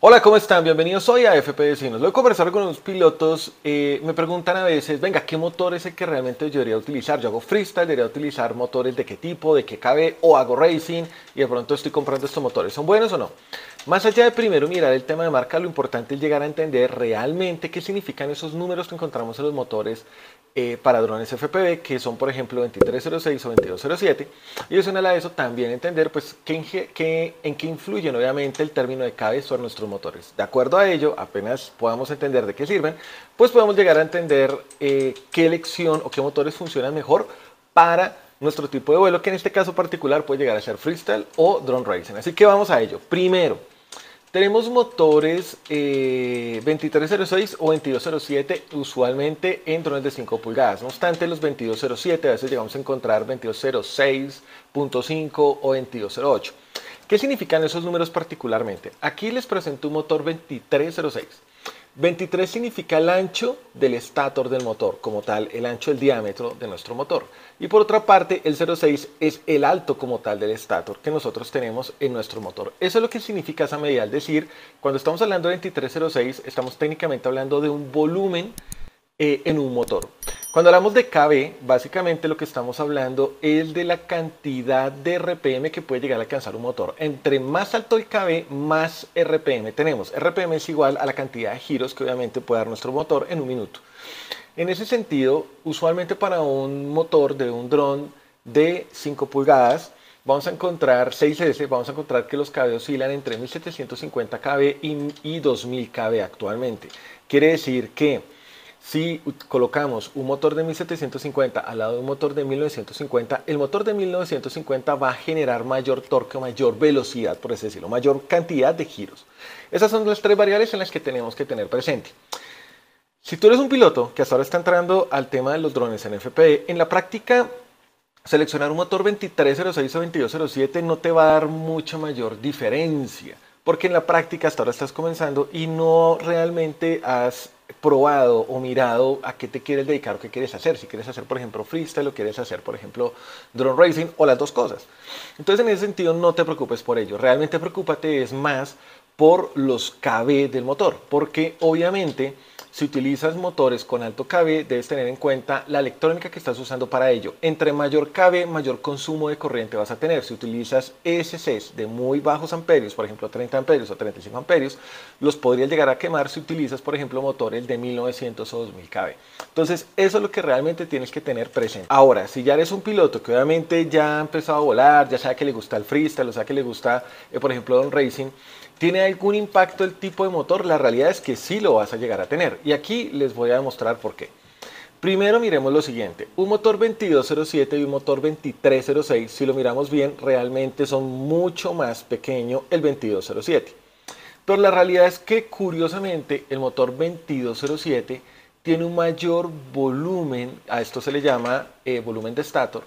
Hola, ¿cómo están? Bienvenidos hoy a FP Vecinos. Luego de conversar con los pilotos, eh, me preguntan a veces, venga, ¿qué motor es el que realmente yo debería utilizar? Yo hago freestyle, debería utilizar motores de qué tipo, de qué cabe, o hago racing, y de pronto estoy comprando estos motores. ¿Son buenos o no? Más allá de primero mirar el tema de marca, lo importante es llegar a entender realmente qué significan esos números que encontramos en los motores eh, para drones FPV, que son por ejemplo 2306 o 2207. Y adicional a eso también entender pues qué, en qué influyen obviamente el término de cabe sobre nuestros motores. De acuerdo a ello, apenas podamos entender de qué sirven, pues podemos llegar a entender eh, qué elección o qué motores funcionan mejor para nuestro tipo de vuelo, que en este caso particular puede llegar a ser freestyle o drone racing. Así que vamos a ello. Primero, tenemos motores 2306 eh, o 2207 usualmente en drones de 5 pulgadas. No obstante, los 2207 a veces llegamos a encontrar 2206.5 o 2208. ¿Qué significan esos números particularmente? Aquí les presento un motor 2306. 23 significa el ancho del estator del motor, como tal, el ancho del diámetro de nuestro motor. Y por otra parte, el 06 es el alto como tal del estator que nosotros tenemos en nuestro motor. Eso es lo que significa esa medida, es decir, cuando estamos hablando de 2306, estamos técnicamente hablando de un volumen eh, en un motor. Cuando hablamos de KB, básicamente lo que estamos hablando es de la cantidad de RPM que puede llegar a alcanzar un motor. Entre más alto el KB, más RPM tenemos. RPM es igual a la cantidad de giros que obviamente puede dar nuestro motor en un minuto. En ese sentido, usualmente para un motor de un dron de 5 pulgadas, vamos a encontrar 6S, vamos a encontrar que los KB oscilan entre 1750 KB y, y 2000 KB actualmente. Quiere decir que si colocamos un motor de 1750 al lado de un motor de 1950, el motor de 1950 va a generar mayor torque, mayor velocidad, por así decirlo, mayor cantidad de giros. Esas son las tres variables en las que tenemos que tener presente. Si tú eres un piloto que hasta ahora está entrando al tema de los drones en FPE, en la práctica seleccionar un motor 2306 o 2207 no te va a dar mucha mayor diferencia, porque en la práctica hasta ahora estás comenzando y no realmente has probado o mirado a qué te quieres dedicar o qué quieres hacer. Si quieres hacer, por ejemplo, freestyle o quieres hacer, por ejemplo, drone racing o las dos cosas. Entonces, en ese sentido, no te preocupes por ello. Realmente preocúpate es más por los KB del motor, porque obviamente si utilizas motores con alto KB, debes tener en cuenta la electrónica que estás usando para ello. Entre mayor KB, mayor consumo de corriente vas a tener. Si utilizas ESCs de muy bajos amperios, por ejemplo 30 amperios o 35 amperios, los podrías llegar a quemar si utilizas, por ejemplo, motores de 1900 o 2000 KB. Entonces, eso es lo que realmente tienes que tener presente. Ahora, si ya eres un piloto que obviamente ya ha empezado a volar, ya sabe que le gusta el freestyle, o sabe que le gusta, eh, por ejemplo, el racing, ¿Tiene algún impacto el tipo de motor? La realidad es que sí lo vas a llegar a tener. Y aquí les voy a demostrar por qué. Primero miremos lo siguiente. Un motor 2207 y un motor 2306, si lo miramos bien, realmente son mucho más pequeño el 2207. Pero la realidad es que curiosamente el motor 2207 tiene un mayor volumen, a esto se le llama eh, volumen de stator,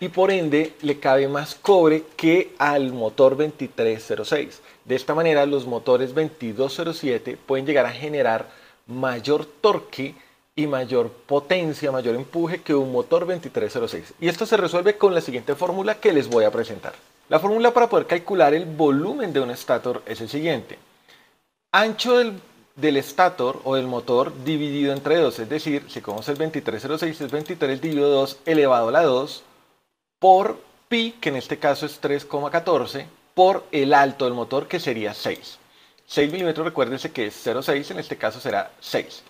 y por ende le cabe más cobre que al motor 2306. De esta manera los motores 2207 pueden llegar a generar mayor torque y mayor potencia, mayor empuje que un motor 2306. Y esto se resuelve con la siguiente fórmula que les voy a presentar. La fórmula para poder calcular el volumen de un estator es el siguiente. Ancho del, del estator o del motor dividido entre 2, es decir, si como es el 2306 es 23 dividido 2 elevado a la 2 por pi, que en este caso es 3,14, por el alto del motor, que sería 6. 6 milímetros, recuérdense que es 0,6, en este caso será 6.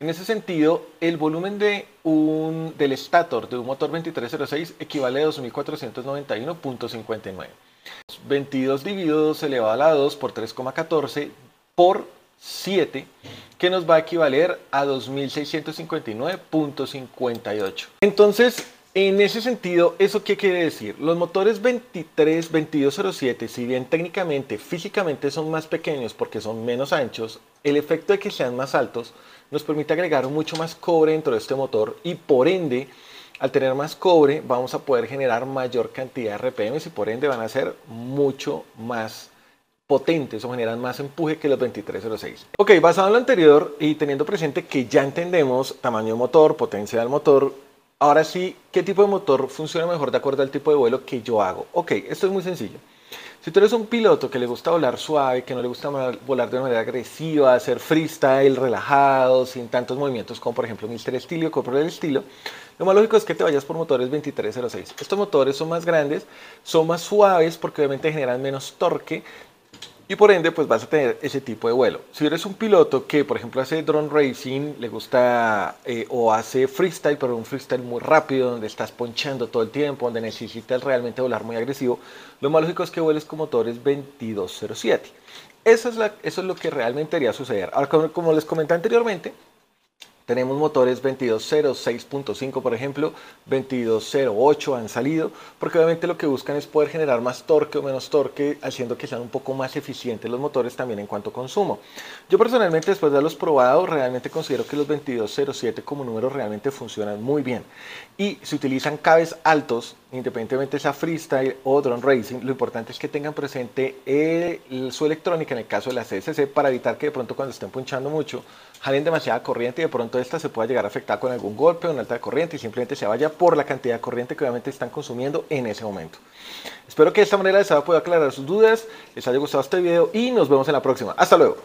En ese sentido, el volumen del estator de un motor 2306 equivale a 2491.59. 22 dividido 2 elevado a la 2 por 3,14 por 7, que nos va a equivaler a 2659.58. Entonces, en ese sentido, ¿eso qué quiere decir? Los motores 23, 2207, si bien técnicamente, físicamente son más pequeños porque son menos anchos, el efecto de que sean más altos nos permite agregar mucho más cobre dentro de este motor y por ende, al tener más cobre, vamos a poder generar mayor cantidad de RPM y por ende van a ser mucho más potentes o generan más empuje que los 2306. Ok, basado en lo anterior y teniendo presente que ya entendemos tamaño motor, potencia del motor, Ahora sí, ¿qué tipo de motor funciona mejor de acuerdo al tipo de vuelo que yo hago? Ok, esto es muy sencillo. Si tú eres un piloto que le gusta volar suave, que no le gusta volar de manera agresiva, hacer freestyle relajado, sin tantos movimientos como por ejemplo Mr. Estilo o por el estilo, lo más lógico es que te vayas por motores 2306. Estos motores son más grandes, son más suaves porque obviamente generan menos torque, y por ende pues vas a tener ese tipo de vuelo. Si eres un piloto que por ejemplo hace drone racing, le gusta eh, o hace freestyle, pero un freestyle muy rápido, donde estás ponchando todo el tiempo, donde necesitas realmente volar muy agresivo, lo más lógico es que vueles con motores 2207. Eso es, lo que realmente debería suceder. Ahora, como les comenté anteriormente, tenemos motores 2206.5, por ejemplo, 2208 han salido, porque obviamente lo que buscan es poder generar más torque o menos torque, haciendo que sean un poco más eficientes los motores también en cuanto a consumo. Yo personalmente, después de haberlos probado, realmente considero que los 2207 como número realmente funcionan muy bien. Y se utilizan cabes altos, independientemente sea freestyle o drone racing, lo importante es que tengan presente su electrónica, en el caso de la CSC, para evitar que de pronto cuando estén punchando mucho, jalen demasiada corriente y de pronto esta se pueda llegar a afectar con algún golpe o una alta corriente y simplemente se vaya por la cantidad de corriente que obviamente están consumiendo en ese momento. Espero que de esta manera les haya podido aclarar sus dudas, les haya gustado este video y nos vemos en la próxima. Hasta luego.